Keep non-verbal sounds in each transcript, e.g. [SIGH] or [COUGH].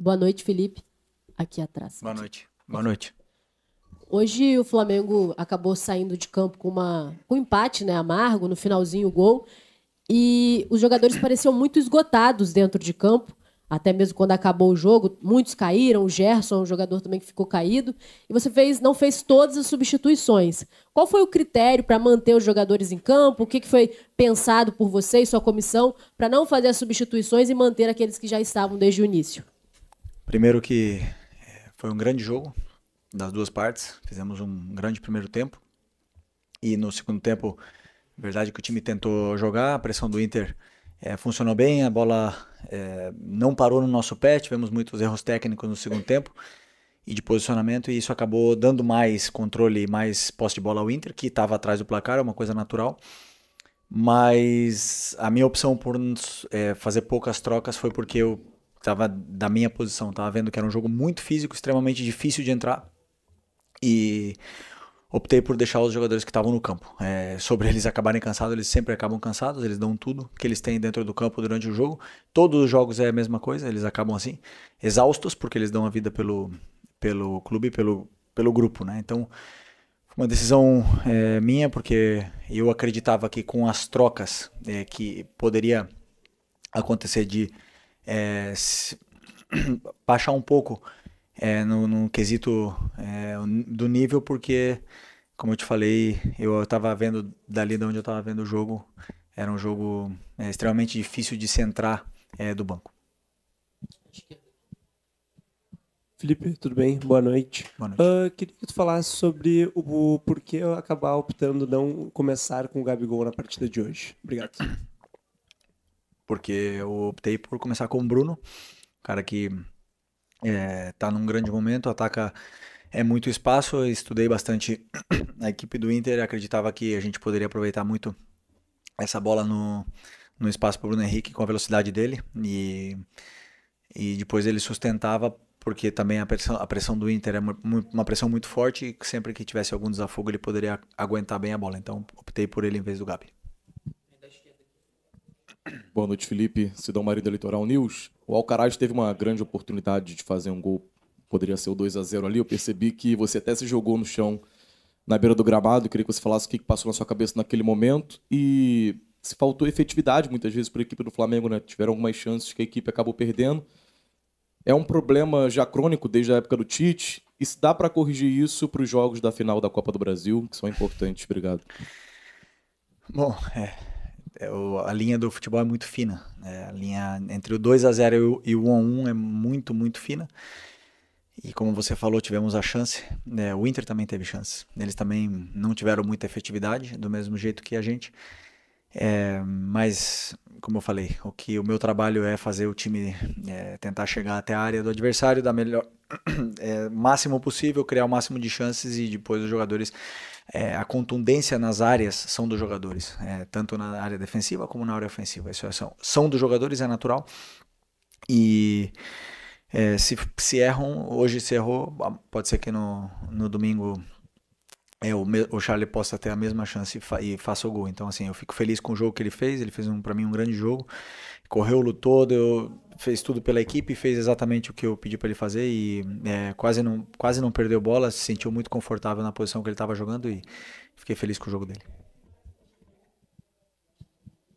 Boa noite, Felipe. Aqui atrás. Boa noite. Boa noite. Hoje o Flamengo acabou saindo de campo com, uma, com um empate né, amargo, no finalzinho o gol. E os jogadores pareciam muito esgotados dentro de campo, até mesmo quando acabou o jogo. Muitos caíram, o Gerson, um jogador também que ficou caído. E você fez, não fez todas as substituições. Qual foi o critério para manter os jogadores em campo? O que, que foi pensado por você e sua comissão para não fazer as substituições e manter aqueles que já estavam desde o início? Primeiro que eh, foi um grande jogo das duas partes. Fizemos um grande primeiro tempo. E no segundo tempo Verdade que o time tentou jogar, a pressão do Inter é, funcionou bem, a bola é, não parou no nosso pé, tivemos muitos erros técnicos no segundo tempo e de posicionamento, e isso acabou dando mais controle, mais posse de bola ao Inter, que estava atrás do placar, é uma coisa natural. Mas a minha opção por é, fazer poucas trocas foi porque eu estava da minha posição, estava vendo que era um jogo muito físico, extremamente difícil de entrar. E optei por deixar os jogadores que estavam no campo. É, sobre eles acabarem cansados, eles sempre acabam cansados, eles dão tudo que eles têm dentro do campo durante o jogo. Todos os jogos é a mesma coisa, eles acabam assim, exaustos, porque eles dão a vida pelo, pelo clube, pelo, pelo grupo, né? Então, uma decisão é, minha, porque eu acreditava que com as trocas é, que poderia acontecer de é, se, [CLEARS THROAT] baixar um pouco é, no, no, quesito é, do nível, porque, como eu te falei, eu estava vendo dali de onde eu estava vendo o jogo, era um jogo é, extremamente difícil de centrar é, do banco. Felipe, tudo bem? Boa noite. Boa noite. Uh, queria que tu falasse sobre o, o porquê acabar optando não começar com o Gabigol na partida de hoje. Obrigado. Porque eu optei por começar com o Bruno, cara que é, tá num grande momento, ataca é muito espaço. Eu estudei bastante [CLEARS THROAT] a equipe do Inter, acreditava que a gente poderia aproveitar muito essa bola no, no espaço para o Bruno Henrique com a velocidade dele e, e depois ele sustentava porque também a pressão, a pressão do Inter é uma pressão muito forte e sempre que tivesse algum desafogo ele poderia aguentar bem a bola. Então optei por ele em vez do Gabi. Boa noite, Felipe. Cidão Marido Eleitoral News. O Alcaraz teve uma grande oportunidade de fazer um gol, poderia ser o 2 a 0 ali. Eu percebi que você até se jogou no chão na beira do gramado. Eu queria que você falasse o que passou na sua cabeça naquele momento e se faltou efetividade muitas vezes para a equipe do Flamengo, né? Tiveram algumas chances que a equipe acabou perdendo. É um problema já crônico desde a época do Tite. E se dá para corrigir isso para os jogos da final da Copa do Brasil, que são importantes. Obrigado. Bom, é, a linha do futebol é muito fina. Né? A linha entre o 2 a 0 e o 1 a 1 é muito, muito fina. E como você falou, tivemos a chance. Né? O Inter também teve chance. Eles também não tiveram muita efetividade, do mesmo jeito que a gente. É, mas, como eu falei, o que o meu trabalho é fazer o time é, tentar chegar até a área do adversário da melhor [CLEARS THROAT] é, máximo possível, criar o máximo de chances e depois os jogadores é, a contundência nas áreas são dos jogadores, é, tanto na área defensiva como na área ofensiva. Isso é, são, são dos jogadores, é natural. E é, se, se erram, hoje se errou, pode ser que no, no domingo é, o, o Charlie possa ter a mesma chance e, fa, e, faça o gol. Então, assim, eu fico feliz com o jogo que ele fez. Ele fez, um, para mim, um grande jogo. Correu, lutou, deu, fez tudo pela equipe, fez exatamente o que eu pedi para ele fazer e é, quase, não, quase não perdeu bola, se sentiu muito confortável na posição que ele estava jogando e fiquei feliz com o jogo dele.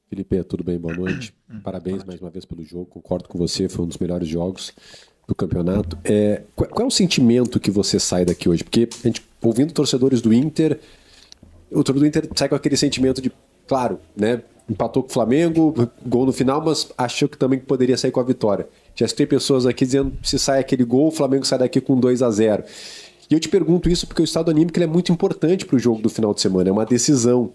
Felipe, tudo bem? Boa noite. Hum, Parabéns Boa noite. mais uma vez pelo jogo. Concordo com você, foi um dos melhores jogos do campeonato. É, qual, qual, é o sentimento que você sai daqui hoje? Porque a gente, ouvindo torcedores do Inter, o torcedor do Inter sai com aquele sentimento de, claro, né? empatou com o Flamengo, gol no final, mas achou que também poderia sair com a vitória. Já escutei pessoas aqui dizendo se sai aquele gol, o Flamengo sai daqui com 2 a 0 E eu te pergunto isso porque o estado anímico é muito importante para o jogo do final de semana, é uma decisão.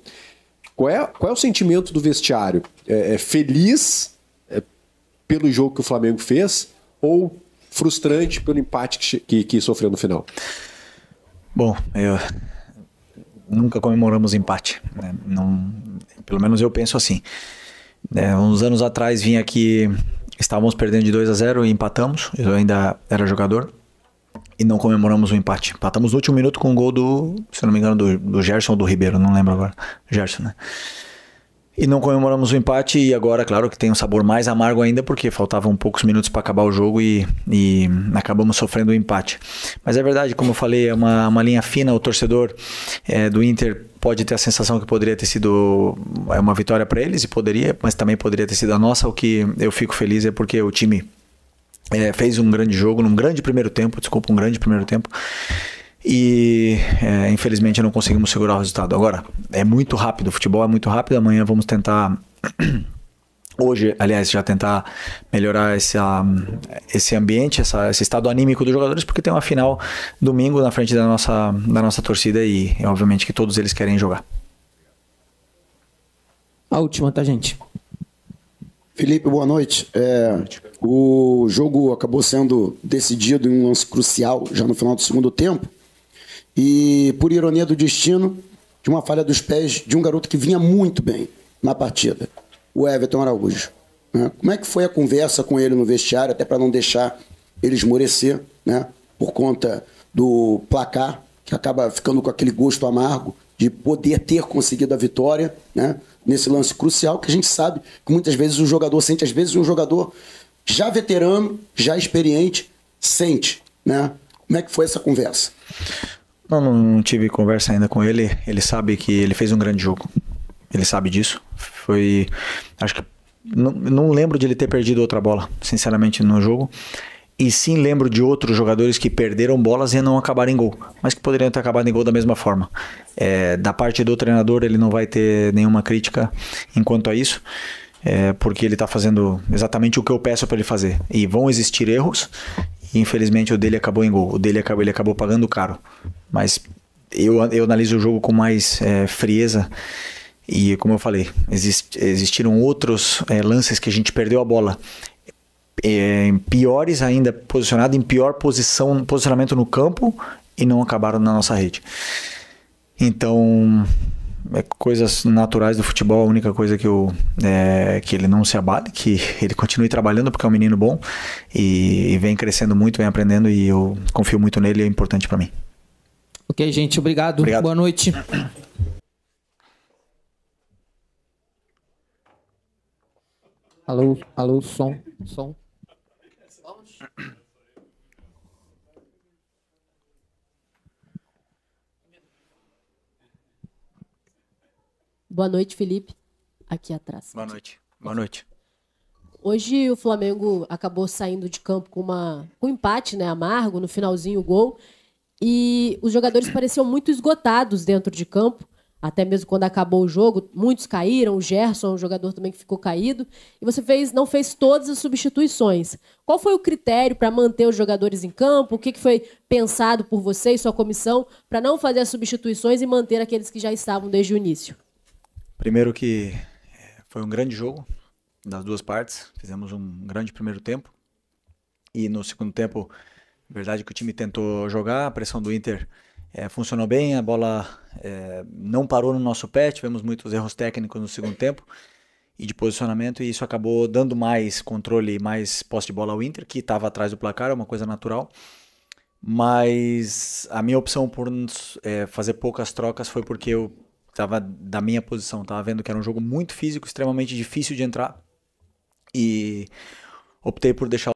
Qual é, qual é o sentimento do vestiário? É, é feliz é, pelo jogo que o Flamengo fez ou frustrante pelo empate que, que, que sofreu no final? Bom, eu nunca comemoramos empate. Né? Não, pelo menos eu penso assim. É, uns anos atrás vim aqui, estávamos perdendo de 2 a 0 e empatamos. Eu ainda era jogador e não comemoramos o empate. Empatamos no último minuto com o um gol do, se não me engano, do, do Gerson ou do Ribeiro, não lembro agora. Gerson, né? E não comemoramos o empate e agora, claro, que tem um sabor mais amargo ainda porque faltavam poucos minutos para acabar o jogo e, e acabamos sofrendo o empate. Mas é verdade, como eu falei, é uma, uma linha fina. O torcedor é, do Inter pode ter a sensação que poderia ter sido é uma vitória para eles e poderia, mas também poderia ter sido a nossa. O que eu fico feliz é porque o time é, fez um grande jogo, num grande primeiro tempo, desculpa, um grande primeiro tempo e é, infelizmente não conseguimos segurar o resultado. Agora, é muito rápido, o futebol é muito rápido. Amanhã vamos tentar. [CLEARS THROAT] Hoje, aliás, já tentar melhorar esse, esse ambiente, essa, esse estado anímico dos jogadores, porque tem uma final domingo na frente da nossa, da nossa torcida e, e obviamente que todos eles querem jogar. A última, tá, gente? Felipe, boa noite. É, o jogo acabou sendo decidido em um lance crucial já no final do segundo tempo. E, por ironia do destino, de uma falha dos pés de um garoto que vinha muito bem na partida, o Everton Araújo. Né? Como é que foi a conversa com ele no vestiário, até para não deixar ele esmorecer, né? por conta do placar, que acaba ficando com aquele gosto amargo de poder ter conseguido a vitória, né? nesse lance crucial, que a gente sabe que muitas vezes o jogador sente, às vezes um jogador já veterano, já experiente, sente. Né? Como é que foi essa conversa? Não, não tive conversa ainda com ele. Ele sabe que ele fez um grande jogo. Ele sabe disso. Foi. Acho que. Não, não lembro de ele ter perdido outra bola, sinceramente, no jogo. E sim lembro de outros jogadores que perderam bolas e não acabaram em gol, mas que poderiam ter acabado em gol da mesma forma. É, da parte do treinador, ele não vai ter nenhuma crítica enquanto a isso, é, porque ele está fazendo exatamente o que eu peço para ele fazer. E vão existir erros, e infelizmente o dele acabou em gol. O dele acabou, ele acabou pagando caro. Mas eu, eu analiso o jogo com mais é, frieza. E como eu falei, exist, existiram outros é, lances que a gente perdeu a bola. É, piores ainda, posicionado em pior posição, posicionamento no campo e não acabaram na nossa rede. Então, é coisas naturais do futebol. A única coisa que, eu, é, que ele não se abate, que ele continue trabalhando, porque é um menino bom e, e vem crescendo muito, vem aprendendo e eu confio muito nele. É importante para mim. Ok, gente, obrigado. obrigado. Boa noite. Alô, alô, som, som. Boa noite, Felipe. Aqui atrás. Boa noite. Boa noite. Hoje o Flamengo acabou saindo de campo com, uma, com um empate né, amargo, no finalzinho o gol. E os jogadores pareciam muito esgotados dentro de campo, até mesmo quando acabou o jogo. Muitos caíram, o Gerson, um jogador também que ficou caído. E você fez, não fez todas as substituições. Qual foi o critério para manter os jogadores em campo? O que, que foi pensado por você e sua comissão para não fazer as substituições e manter aqueles que já estavam desde o início? Primeiro que é, foi um grande jogo das duas partes. Fizemos um grande primeiro tempo. E no segundo tempo Verdade que o time tentou jogar, a pressão do Inter é, funcionou bem, a bola é, não parou no nosso pé, tivemos muitos erros técnicos no segundo tempo e de posicionamento, e isso acabou dando mais controle e mais posse de bola ao Inter, que estava atrás do placar, é uma coisa natural. Mas a minha opção por é, fazer poucas trocas foi porque eu estava da minha posição, estava vendo que era um jogo muito físico, extremamente difícil de entrar, e optei por deixar